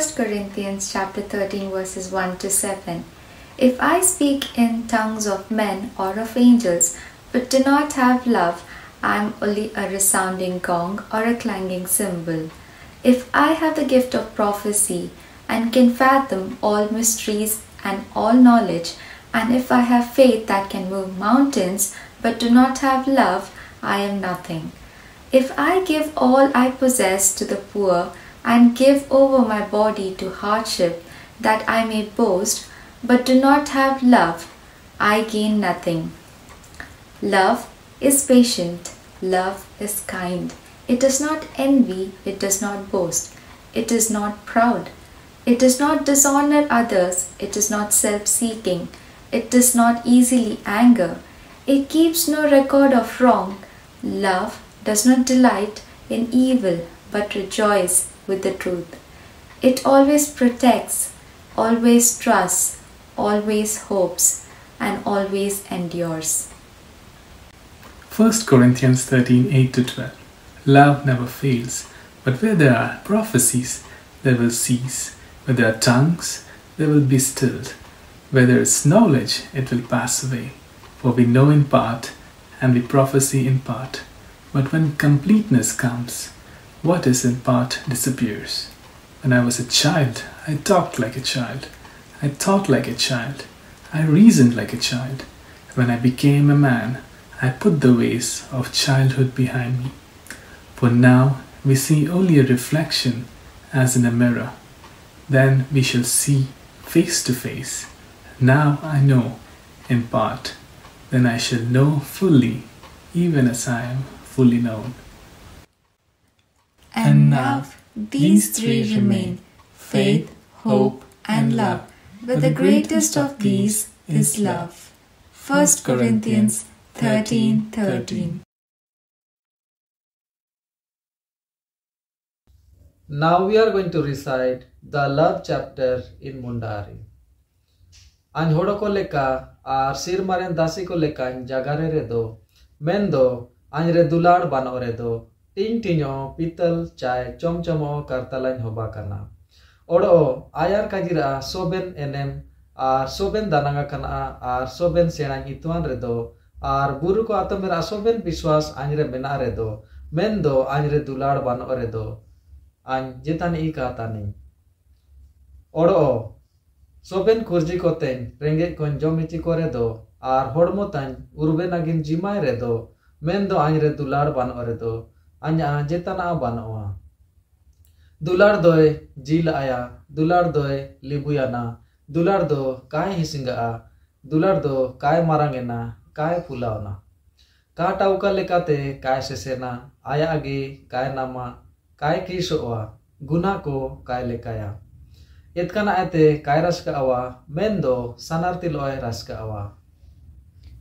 1 Corinthians chapter 13 verses 1 to 7. If I speak in tongues of men or of angels, but do not have love, I am only a resounding gong or a clanging cymbal. If I have the gift of prophecy and can fathom all mysteries and all knowledge, and if I have faith that can move mountains, but do not have love, I am nothing. If I give all I possess to the poor and give over my body to hardship that I may boast, but do not have love, I gain nothing. Love is patient, love is kind. It does not envy, it does not boast, it is not proud, it does not dishonor others, it is not self seeking, it does not easily anger, it keeps no record of wrong. Love does not delight in evil, but rejoice with the truth. It always protects, always trusts, always hopes, and always endures. 1 Corinthians 13 8 12 Love never fails, but where there are prophecies, they will cease. Where there are tongues, they will be stilled. Where there is knowledge, it will pass away. For we know in part, and we prophesy in part. But when completeness comes, what is in part disappears. When I was a child, I talked like a child. I thought like a child. I reasoned like a child. When I became a man, I put the ways of childhood behind me. For now we see only a reflection as in a mirror. Then we shall see face to face. Now I know in part. Then I shall know fully, even as I am fully known. And now these three remain faith, hope, and love. But the greatest of these is love. 1 Corinthians 13 13. Now we are going to recite the love chapter in Mundari. An hodoko leka ar sirmaren dasi ko leka jagare redo mendo an तीन टिंटिङो पीतल चाय चमचमो करतलाइन हबा करना ओडो आयार काजिरा सोबेन एनेम are सोबेन दानांगा करना are सोबेन सेना इतवान रेदो are बुरु को आतो मेरा सोबेन विश्वास आंजरे मेना रेदो मेन दो आंजरे दुलाड़ बानो रेदो आं जेतान ई कातानी ओडो सोबेन खुर्जी को तेन रेंगे कोन जमिची को रेदो आर होड़मो तान उर्बे नागिन जिमाय रेदो मेन दो आंजरे दुलाड़ बानो रेदो अजा जेतन बनवा दुलार दय जिल आया दुलार दय लिबुयाना दुलार दो काय हिसिंगा दुलार दो काय मारंगेना काय फुलावना का टाउका लेकाते काय सेसेना आया आगे काय नामा काय किसोआ गुना को काय लेकाया इतकन आयते काय रसकावा मेन दो सनार तिलोय रसकावा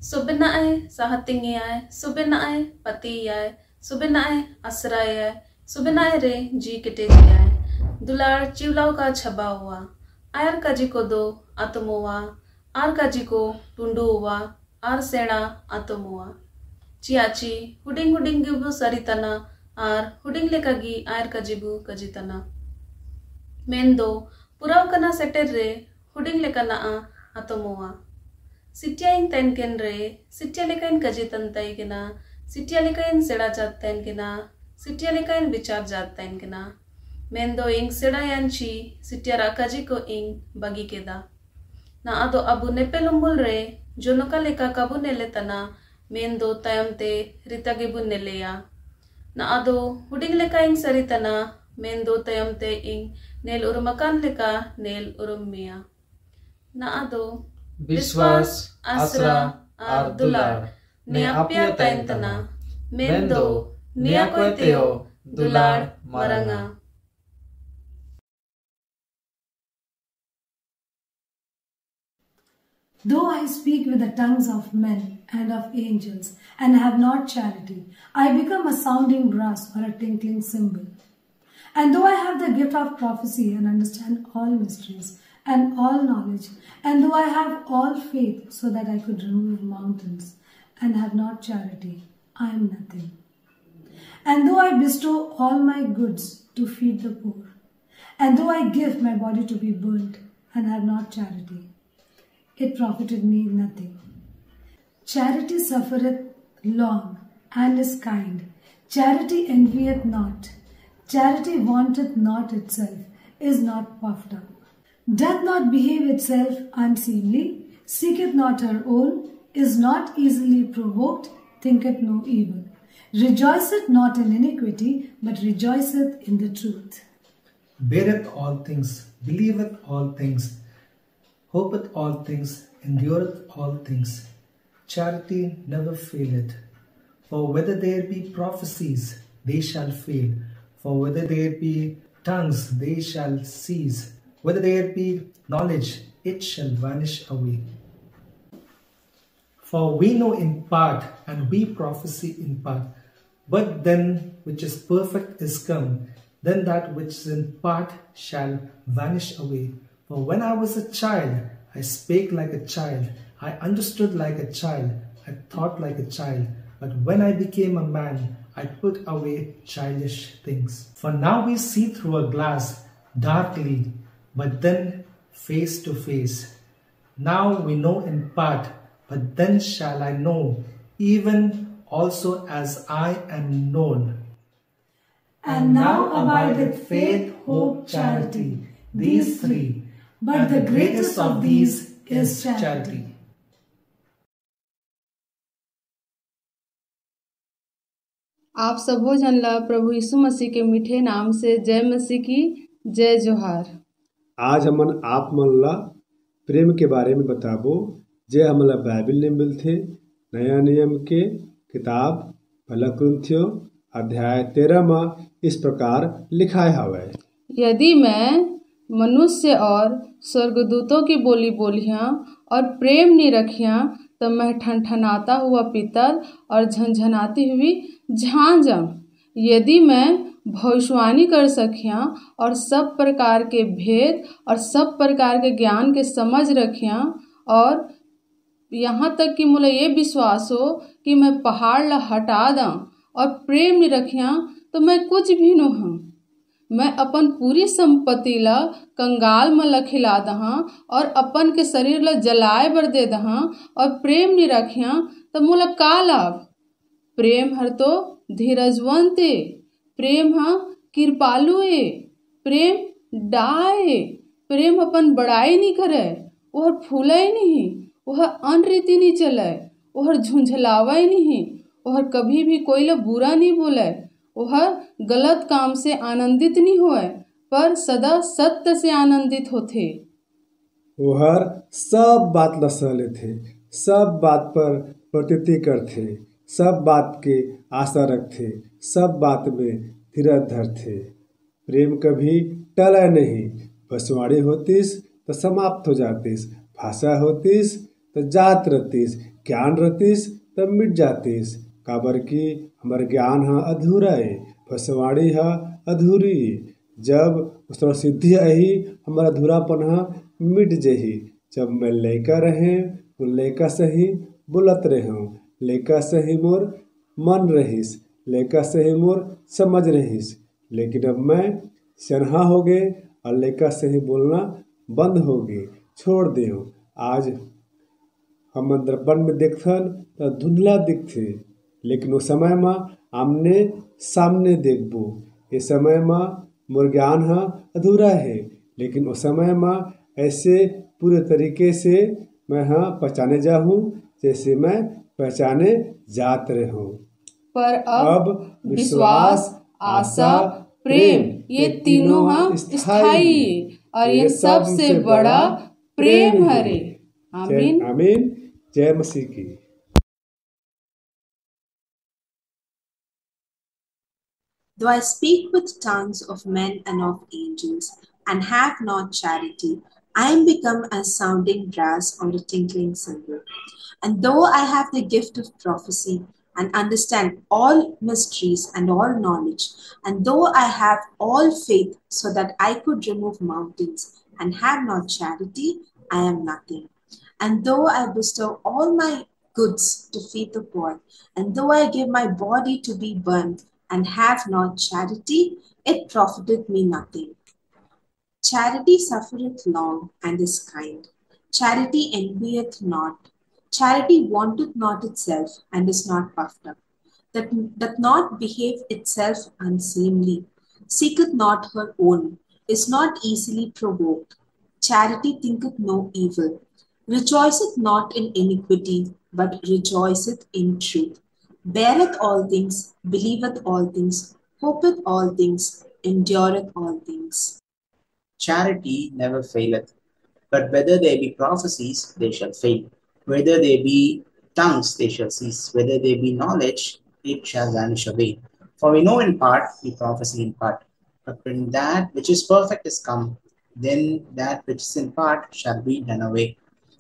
सुबिनाए सहतिंगे आए सुबिनाए पति आए सुबिन आए असराय आए सुबिन आए रे, जी किटे जी आए दुलार चिवलाओ का छबा हुआ। आयर का जी को दो आतम हुआ आर का जी को टुंडो हुआ। आर सेना आतम हुआ चियाची, हुडिंग हुडिंग गिबु सरितना। आर, हुडिंग ले गी आयर का जिबु कजितना। मेन दो, पुराव कना सेटेर रे, हुडिंग ले कना आ आतम हुआ सिटिया इन तेन केन रे, सिटिया ले कजितन तई केना मेंदो इंग सेड़ा यांची सिटिया राकाजी को इंग बगी केदा ना आदो अबु नेपेलुम्बुल रे जोनोका लेका कबु नेले तना मेंदो तयम ते रिता गिबु नेलेया ना आदो हुडिंग लेका इंग सरी तना मेंदो तयम ते इंग नेल उरुमकान लेका नेल उरुमिया ना mendo, dular, maranga. Though I speak with the tongues of men and of angels, and have not charity, I become a sounding brass or a tinkling cymbal. And though I have the gift of prophecy and understand all mysteries and all knowledge, and though I have all faith so that I could remove mountains, and have not charity, I am nothing. And though I bestow all my goods to feed the poor, And though I give my body to be burnt and have not charity, it profited me nothing. Charity suffereth long and is kind. Charity envieth not. Charity vaunteth not itself, is not puffed up, doth not behave itself unseemly, seeketh not her own, is not easily provoked, thinketh no evil, rejoiceth not in iniquity, but rejoiceth in the truth. beareth all things, believeth all things, hopeth all things, endureth all things. Charity never faileth. For whether there be prophecies, they shall fail. For whether there be tongues, they shall cease. Whether there be knowledge, it shall vanish away. For we know in part, and we prophesy in part. But then which is perfect is come, then that which is in part shall vanish away. For when I was a child, I spake like a child, I understood like a child, I thought like a child. But when I became a man, I put away childish things. For now we see through a glass darkly, but then face to face. Now we know in part, but then shall I know, even also as I am known. And now abideth faith, hope, charity, these three. But the greatest of these is charity. आप सबो जन ला प्रभु यीशु मसीह के मीठे नाम से जय मसीह की जय जोहार आज हमन आप मन ला प्रेम के बारे में बताबो जे हमला बाइबल ने मिलथे नया नियम के किताब, पहला कुरिन्थियो, अध्याय तेरह में इस प्रकार लिखाए हवै यदि मैं मनुष्य और स्वर्गदूतों की बोली बोलियाँ और प्रेम नहीं रखियाँ तो मैं ठनठनाता हुआ पीतल और झंझनाती हुई झांझम। यदि मैं भविष्यवाणी कर सकियाँ और सब प्रकार के भेद और सब प्रकार के ज्ञान के समझ रखियाँ और यहाँ तक कि मुला ये विश्वास हो कि मैं पहाड़ ला हटा दा और प्रेम नहीं रखिया तो मैं कुछ भी न हूँ। मैं अपन पूरी संपत्ति ला कंगाल में ला खिला दहा और अपन के शरीर ला जलाए बर दे दहा और प्रेम नहीं रखिया तो मोला का लाभ? प्रेम हर तो धीरजवंत है। प्रेम हा कृपालु ए प्रेम डाए। प्रेम अपन बड़ाई नहीं करे वह फूले नहीं। वह अनरीति नहीं चले वह झुंझलावे नहीं वह कभी भी कोई ला बुरा नहीं बोले वह गलत काम से आनंदित नहीं होए पर सदा सत्य से आनंदित होते ओहर सब बात ला सह लेथे, सब बात पर प्रतीति करथे, सब बात के आशा रखते सब बात में धीरज धरथे। प्रेम कभी टले नहीं बसवाड़ी होतीस तो समाप्त हो जातीस, भाषा होतीस तो जात रहतीस ज्ञान रहतीस तो मिट जातीस। काबर की हमार ज्ञान है अधूरा है भसवाड़ी है अधूरी जब उसका सिद्धि आई हमारा अधूरापन ह मिट जही। जब मैं लैका रहे लैका से ही बोलत रहे। लैका से ही मोर मन रहीस लैका से ही मोर समझ रहीस। लेकिन अब मैं सनहा हो गए, और लैका से ही बोलना बंद हो गए। छोड़ दे आज हम दर्पण में देखथन तो धुंधला दिखथे। लेकिन उस समय में आमने सामने देखबो। ये समय में मोर ज्ञान ह अधूरा है। लेकिन उस समय में ऐसे पूरे तरीके से मैं हाँ पहचाने जाहूँ जैसे मैं पहचाने जात रहे। हूँ पर अब विश्वास आशा प्रेम ये तीनों हाँ स्थायी। और ये सबसे बड़ा प्रेम हरे। आमीन। आमीन। जय मसीह की Though I speak with tongues of men and of angels, and have not charity, I am become as sounding brass or a tinkling cymbal. And though I have the gift of prophecy, and understand all mysteries and all knowledge, and though I have all faith so that I could remove mountains, and have not charity, I am nothing. And though I bestow all my goods to feed the poor, and though I give my body to be burned, and have not charity, it profiteth me nothing. Charity suffereth long and is kind. Charity envieth not. Charity wanteth not itself and is not puffed up, that doth not behave itself unseemly, seeketh not her own, is not easily provoked. Charity thinketh no evil, rejoiceth not in iniquity, but rejoiceth in truth, beareth all things, believeth all things, hopeth all things, endureth all things. Charity never faileth, but whether there be prophecies, they shall fail. Whether there be tongues, they shall cease. Whether there be knowledge, it shall vanish away. For we know in part, we prophesy in part. But when that which is perfect is come, then that which is in part shall be done away.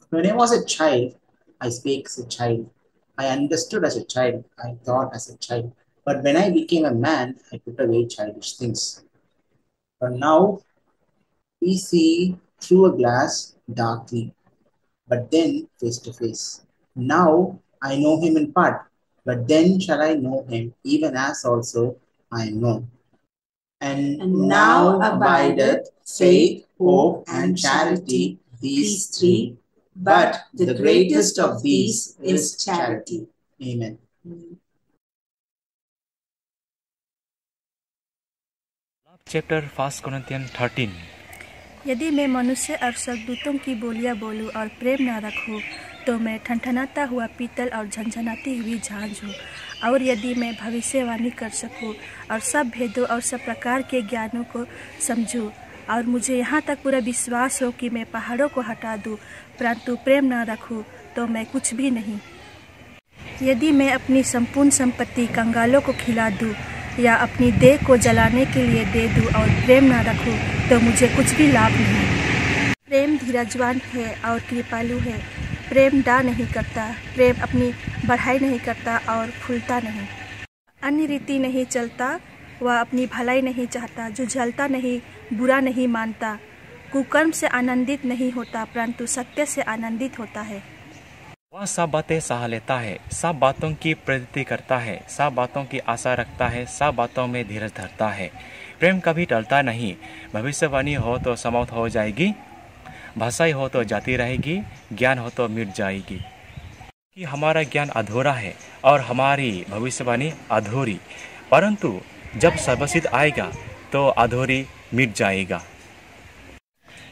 When I was a child, I spake as a child. I understood as a child. I thought as a child. But when I became a man, I put away childish things. But now we see through a glass darkly, but then face to face. Now I know him in part, but then shall I know him, even as also I am known. And, And now now abideth faith, hope, and charity, these three. But the greatest of these is charity. Amen. Chapter first Corinthian 13 यदि मैं मनुष्य और स्वर्गदूतों की बोलियाँ बोलूँ और प्रेम न रखूँ तो मैं ठनठनाता हुआ पीतल और झंझनाती हुई झांझ हूँ और यदि मैं भविष्यवाणी कर सकूँ और सब भेदों और सब प्रकार के ज्ञानों को समझूं और मुझे यहाँ तक पूरा विश्वास हो कि मैं पहाड़ों को हटा दूँ परंतु प्रेम न रखूँ तो मैं कुछ भी नहीं। यदि मैं अपनी संपूर्ण संपत्ति कंगालों को खिला दूँ या अपनी देह को जलाने के लिए दे दूँ और प्रेम न रखूँ तो मुझे कुछ भी लाभ नहीं। प्रेम धीरजवान है और कृपालु है। प्रेम डा नहीं करता, प्रेम अपनी बढ़ाई नहीं करता और फूलता नहीं। अन्य रीति नहीं चलता, वह अपनी भलाई नहीं चाहता, जो जलता नहीं, बुरा नहीं मानता। कुकर्म से आनंदित नहीं होता, परंतु सत्य से आनंदित होता है। वह सब बातें सह लेता है, सब बातों की प्रगति करता है, सब बातों की आशा रखता है, सब बातों में धीरज धरता है। प्रेम कभी टलता नहीं, भविष्यवाणी हो तो समाप्त हो जाएगी, भाषाई हो तो जाती रहेगी, ज्ञान हो तो मिट जाएगी। कि हमारा ज्ञान अधूरा है और हमारी भविष्यवाणी अधूरी, परंतु जब सर्वसिद्ध आएगा तो अधूरी मिट जाएगा।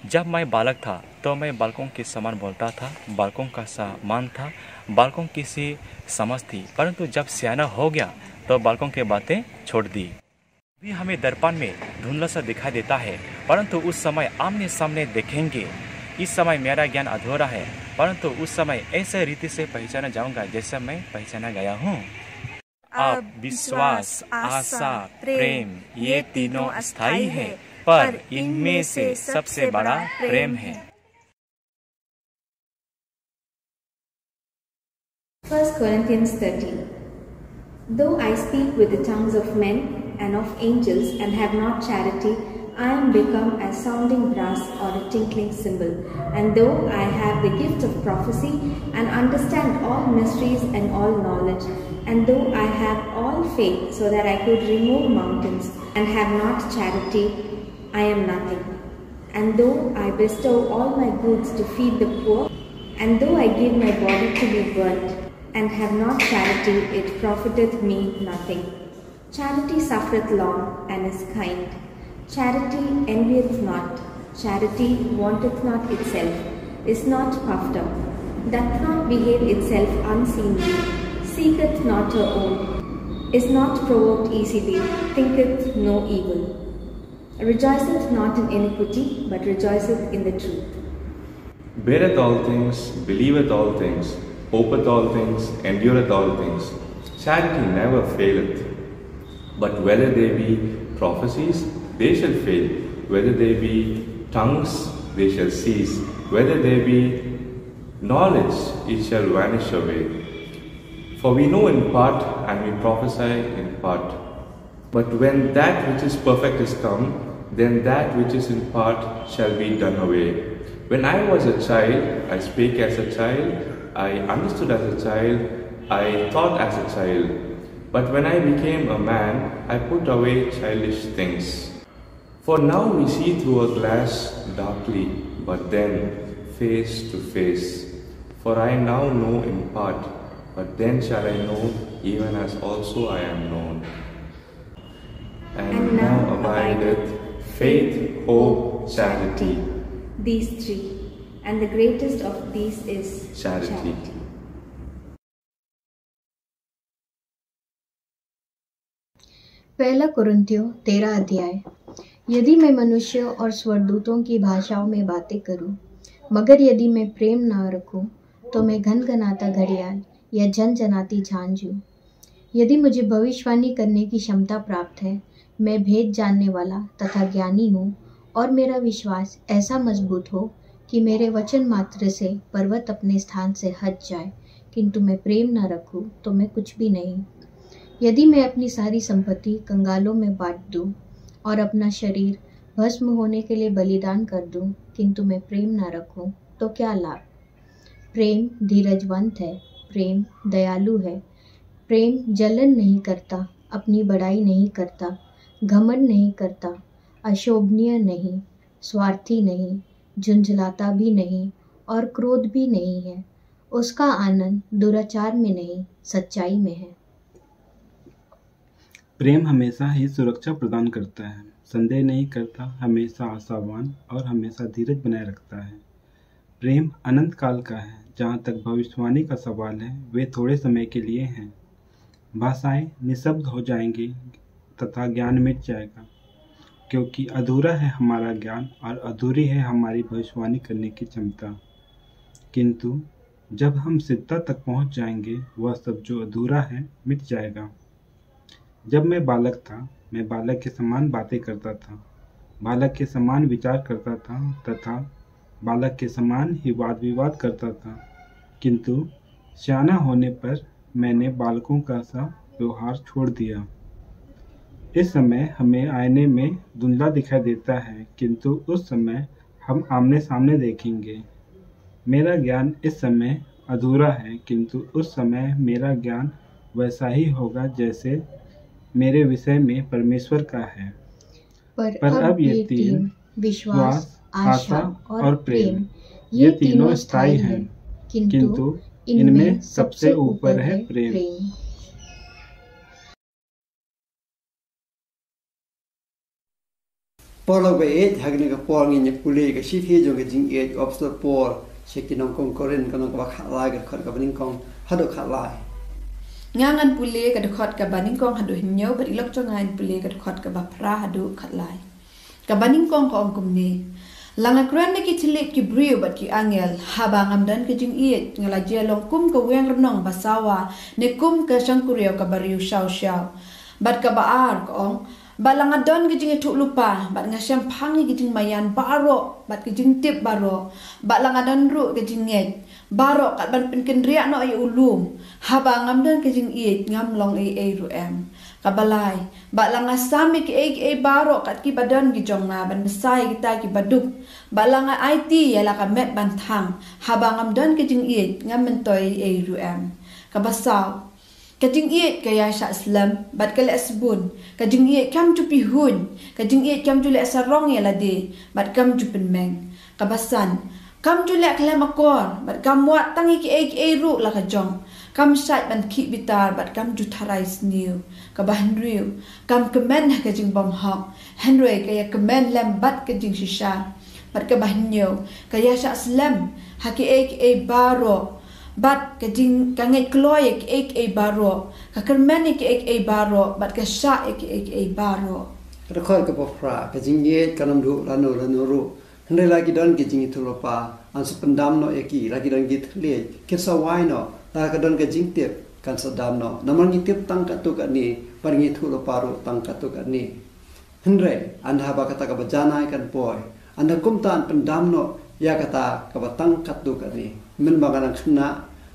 जब मैं बालक था तो मैं बालकों के समान बोलता था बालकों का सामान था बालकों की सी समझ थी। परंतु जब सियाना हो गया तो बालकों की बातें छोड़ दी। भी हमें दर्पण में धुंधला सा दिखाई देता है परंतु उस समय आमने सामने देखेंगे। इस समय मेरा ज्ञान अधूरा है परंतु उस समय ऐसे रीति से पहचाना जाऊँगा जैसे मैं पहचाना गया हूँ। अब विश्वास आशा प्रेम ये तीनों अस्थाई है। पर इनमें से सबसे बड़ा प्रेम है 1 Corinthians 13 Though I speak with the tongues of men and of angels and have not charity, I am become a sounding brass or a tinkling cymbal. And though I have the gift of prophecy and understand all mysteries and all knowledge, and though I have all faith so that I could remove mountains and have not charity, I am nothing. And though I bestow all my goods to feed the poor, and though I give my body to be burnt, and have not charity, it profiteth me nothing. Charity suffereth long and is kind. Charity envieth not. Charity wanteth not itself, is not puffed up, doth not behave itself unseemly, seeketh not her own, is not provoked easily, thinketh no evil. Rejoiceth not in iniquity, but rejoiceth in the truth. beareth all things, believeth all things, hopeth all things, endureth all things. Charity never faileth. But whether they be prophecies, they shall fail. Whether they be tongues, they shall cease. Whether they be knowledge, it shall vanish away. For we know in part, and we prophesy in part. But when that which is perfect is come, then that which is in part shall be done away. When I was a child, I spake as a child, I understood as a child, I thought as a child. But when I became a man, I put away childish things. For now we see through a glass darkly, but then face to face. For I now know in part, but then shall I know even as also I am known. And, And now now abideth faith, hope, charity. These three, and the greatest of these is Charity. charity. पहला कुरिन्थियों तेरा अध्याय यदि मैं मनुष्यों और स्वरदूतों की भाषाओं में बातें करूँ, मगर यदि मैं प्रेम ना रखूँ, तो मैं घन घनाता घड़ियाल या जन जनाती झांझ यदि मुझे भविष्यवाणी करने की क्षमता प्राप्त है मैं भेद जानने वाला तथा ज्ञानी हूँ, और मेरा विश्वास ऐसा मज़बूत हो कि मेरे वचन मात्र से पर्वत अपने स्थान से हट जाए, किंतु मैं प्रेम न रखूँ तो मैं कुछ भी नहीं। यदि मैं अपनी सारी संपत्ति कंगालों में बांट दूँ, और अपना शरीर भस्म होने के लिए बलिदान कर दूँ, किंतु मैं प्रेम न रखूँ तो क्या लाभ? प्रेम धीरजवंत है, प्रेम दयालु है, प्रेम जलन नहीं करता, अपनी बड़ाई नहीं करता घमंड नहीं करता, अशोभनीय नहीं, स्वार्थी नहीं, झुंझलाता भी नहीं और क्रोध भी नहीं है। उसका आनंद दुराचार में नहीं, सच्चाई में है। प्रेम हमेशा ही सुरक्षा प्रदान करता है। संदेह नहीं करता, हमेशा आशावान और हमेशा धीरज बनाए रखता है। प्रेम अनंत काल का है। जहाँ तक भविष्यवाणी का सवाल है, वे थोड़े समय के लिए हैं। भाषाएँ निशब्द हो जाएँगी तथा ज्ञान मिट जाएगा। क्योंकि अधूरा है हमारा ज्ञान और अधूरी है हमारी भविष्यवाणी करने की क्षमता। किंतु जब हम सिद्धता तक पहुँच जाएँगे, वह सब जो अधूरा है, मिट जाएगा। जब मैं बालक था, मैं बालक के समान बातें करता था, बालक के समान विचार करता था तथा बालक के समान ही वाद विवाद करता था। किंतु, सियाना होने पर मैंने बालकों का सा व्यवहार छोड़ दिया। इस समय हमें आईने में धुंधला दिखाई देता है किंतु उस समय हम आमने सामने देखेंगे। मेरा ज्ञान इस समय अधूरा है किंतु उस समय मेरा ज्ञान वैसा ही होगा जैसे मेरे विषय में परमेश्वर का है। पर, पर अब ये तीन विश्वास आशा और प्रेम ये तीनों स्थायी हैं किंतु इनमें सबसे ऊपर है प्रेम। ปอลก็เอ็ดหากนี่ก็ปองินยักุเลก็ชีพีจงก็จิงเอ็ดออฟสเตอร์ปอลเช็คกินองคงก็เรนก็น้องก็ขาดลายก็ขอดกับนิ่งคงฮัดดูขาดลายงานงานปุเลก็ขอดกับบานิ่งคงฮัดดูหินเยาะไปอีกลูกจงงานปุเลก็ขอดกับบัพระฮัดดูขาดลายกับบานิ่งคงก็องคุมนี้หลังกรันนกิทเลกิบริวบัดกิอังเอลฮาบางอัมดันกิจึงอีดงลาเจลงคุมกวยงรนองภาษาวาในคุมกะชังกุเรียวกับบริวชาวชาวบัดกับอาร์กอง balanga don ke jing tu lupa bat ngasiam phangi ke jing mayan baro bat ke jing tip baro balanga don ru ke jing nget baro kat ban pen kendria no ay ulum. Haba ngam don ke jing iet ngam long ay ay ru em. Kabalai balanga sami ke ay ay baro kat ki badan ki jong na ban besai kita ki baduk balanga IT yala ka met ban thang. Haba ngam don ke jing iet ngam mentoy ay ru em. Kabasau Kajing iet kaya sya Islam, bat kala asbun. Kajing iet kam tu pihun. Kajing iet kam tu le sarong ya lade, bat kam tu penmeng. Kabasan, kam tu le kala makor, bat kam muat tangi ki ek e ru la kajong. Kam syat ban ki bitar, bat kam tu tarai sniu. Kabahan riu, kam kemen ha kajing bom hok. Henry kaya kemen lem bat kajing shisha. Bat kabahan nyo, kaya sya Islam, ha ki ek e bat ka jing ka ngai kloy ek ek e baro. Ka kermen ek ek e baro bat ka sha ek ek e baro. Ka khoi ka pofra ka jing ye ka nam ru la no la no ru. Hne la ki don ki jing tu lo pa an sa pandam no eki la ki don ki thle ke sa wai no la ka don ka jing tip kan sa dam no. Naman ki tip tang ka tu ka ni par ngi tu lo pa ro tang ka tu ka ni. Hne an ha ba ka ta ka ba jana kan boy an da kum tan pandam no ya ka ba tang ka tu ka ni min ba ka khna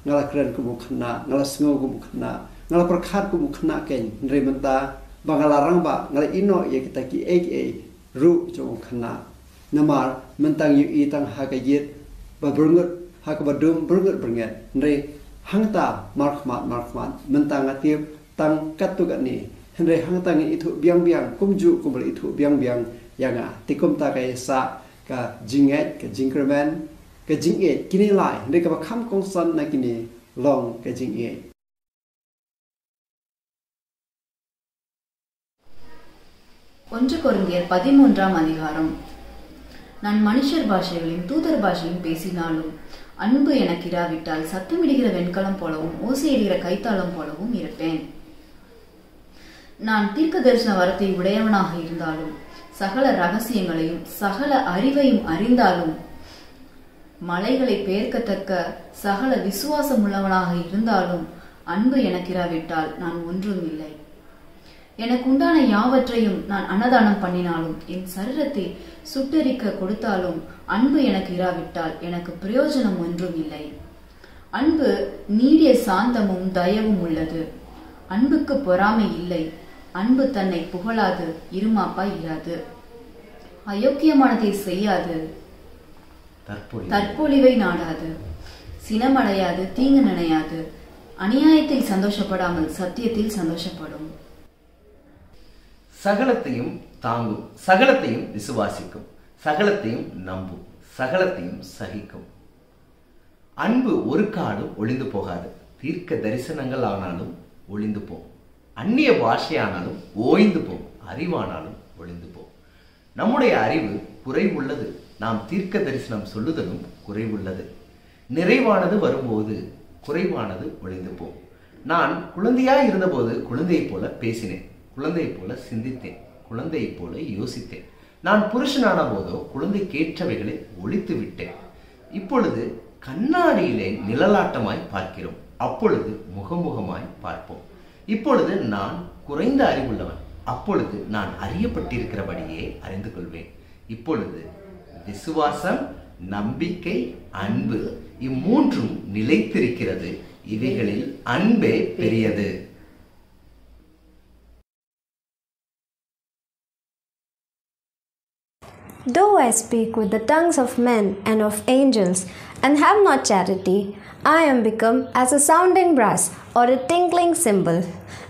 ngala kren ku mu khna ngala sngo ku mu khna ngala prakhat ku mu khna ken re manta bangala rang ba ngala ino ye kita ki ek e ru mu khna. Namar mentang yu i tang ha ka yit ba brungut ha ka ba dum brungut bringet re hangta mark mat mark mat mentang atip tang katu ka ni. Re hangta ngi itu biang biang kumju ku bel itu biang biang yang a tikum ta kai sa ka jinget ka jingkerman ka jinget kini lai ne ka kham kong san na kini long ka jinget 1 கொரிந்தியர் பதிமூன்றாம் அதிகாரம். நான் மனுஷர் பாஷைகளையும் தூதர் பாஷையும் பேசினாலும் அன்பு எனக்கு இராவிட்டால் சத்தமிடுகிற வெண்கலம் போலவும் ஓசையிடுகிற கைத்தாளம் போலவும் இருப்பேன். நான் தீர்க்க தரிசன வரத்தை உடையவனாக இருந்தாலும் சகல ரகசியங்களையும் சகல அறிவையும் அறிந்தாலும் மலைகளை பெயர்க்கத்தக்க சகல விசுவாசம் உள்ளவனாக இருந்தாலும் அன்பு எனக்கிராவிட்டால் நான் ஒன்றும் இல்லை எனக்கு உண்டான யாவற்றையும் நான் அன்னதானம் பண்ணினாலும் என் சரீரத்தை சுட்டெரிக்க கொடுத்தாலும் அன்பு எனக்கு இராவிட்டால் எனக்கு பிரயோஜனம் ஒன்றும் இல்லை அன்பு நீடிய சாந்தமும் தயவும் உள்ளது. அன்புக்கு பொறாமை இல்லை. அன்பு தன்னை புகழாது இருமாப்பா இராது. அயோக்கியமானதை செய்யாது. தற்பொழிவை. நாடாது. சினமடையாது தீங்கு நினையாது. அநியாயத்தில் சந்தோஷப்படாமல் சத்தியத்தில் சந்தோஷப்படும். சகலத்தையும் தாங்கும் சகலத்தையும் விசுவாசிக்கும் சகலத்தையும் நம்பும் சகலத்தையும் சகிக்கும். அன்பு ஒரு காடும் ஒளிந்து போகாது. தீர்க்க தரிசனங்கள் ஆனாலும் ஒளிந்து போம் அந்நிய பாஷையானாலும் ஓய்ந்து போம் அறிவானாலும் ஒளிந்து போம் நம்முடைய அறிவு குறைவுள்ளது. நாம் தீர்க்க தரிசனம் சொல்லுதலும் குறைவுள்ளது. நிறைவானது வரும்போது குறைவானது ஒழிந்துப்போம் போம். நான் குழந்தையாய் இருந்தபோது குழந்தையைப் போல பேசினேன். குழந்தையைப் போல சிந்தித்தேன். குழந்தையைப் போல யோசித்தேன். நான் புருஷனான போதோ குழந்தைக்கேற்றவைகளை ஒழித்து விட்டேன். இப்பொழுது கண்ணாடியிலே நிழலாட்டமாய் பார்க்கிறோம். அப்பொழுது முகமுகமாய் பார்ப்போம். இப்பொழுது நான் குறைந்த அறிவுள்ளவன். அப்பொழுது நான் அறியப்பட்டிருக்கிறபடியே அறிந்து கொள்வேன். இப்பொழுது விசுவாசம் நம்பிக்கை அன்பு இம்மூன்றும் நிலைத்திருக்கிறது. இவைகளில் அன்பே பெரியது. Though I speak with the tongues of men and of angels, and have not charity, I am become as a sounding brass or a tinkling cymbal.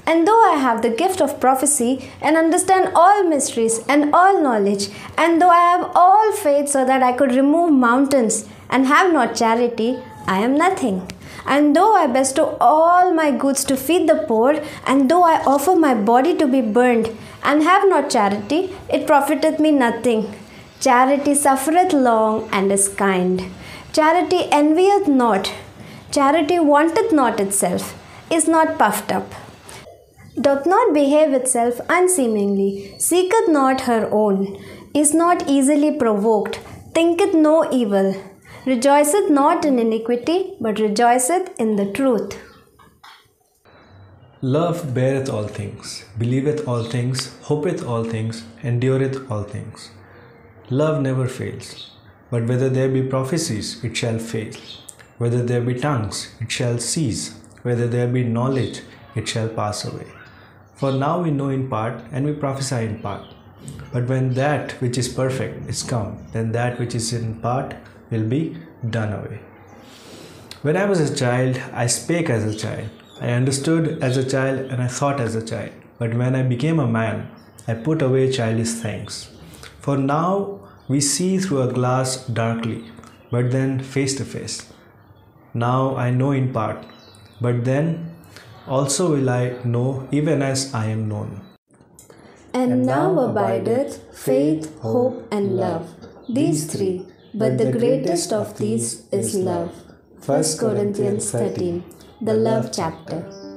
And though I have the gift of prophecy and understand all mysteries and all knowledge, and though I have all faith so that I could remove mountains and have not charity, I am nothing. And though I bestow all my goods to feed the poor, and though I offer my body to be burned, and have not charity, it profiteth me nothing. Charity suffereth long and is kind. Charity envieth not. Charity wanteth not itself, is not puffed up, doth not behave itself unseemingly, seeketh not her own, is not easily provoked, thinketh no evil, rejoiceth not in iniquity, but rejoiceth in the truth. Love beareth all things, believeth all things, hopeth all things, endureth all things. Love never fails. But whether there be prophecies, it shall fail. Whether there be tongues, it shall cease. Whether there be knowledge, it shall pass away. For now we know in part, and we prophesy in part. But when that which is perfect is come, then that which is in part will be done away. When I was a child, I spake as a child. I understood as a child, and I thought as a child. But when I became a man, I put away childish things. For now we see through a glass darkly, but then face to face. Now I know in part, but then also will I know even as I am known. And now abideth faith, hope, and love. These three, but the greatest of these is love. 1 Corinthians 13, the love chapter.